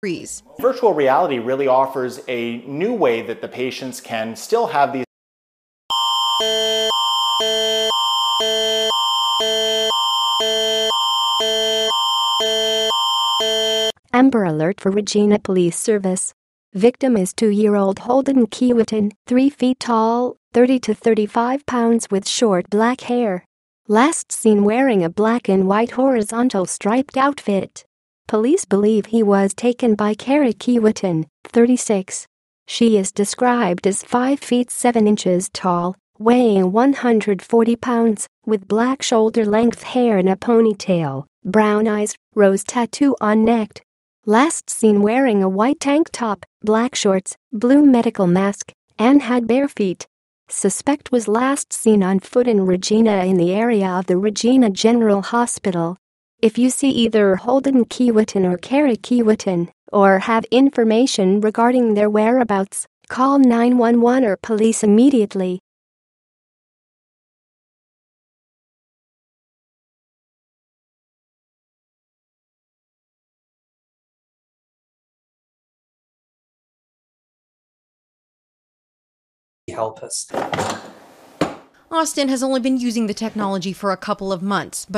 freeze. Virtual reality really offers a new way that the patients can still have these. Amber Alert for Regina Police Service. Victim is two-year-old Holdan Keewatin, 3 feet tall, 30 to 35 pounds with short black hair. Last seen wearing a black and white horizontal striped outfit. Police believe he was taken by Kerry Keewatin, 36. She is described as 5 feet 7 inches tall, weighing 140 pounds, with black shoulder-length hair in a ponytail, brown eyes, rose tattoo on neck. Last seen wearing a white tank top, black shorts, blue medical mask, and had bare feet. Suspect was last seen on foot in Regina in the area of the Regina General Hospital. If you see either Holdan Keewatin or Kerry Keewatin, or have information regarding their whereabouts, call 911 or police immediately. help us. Austin has only been using the technology for a couple of months, but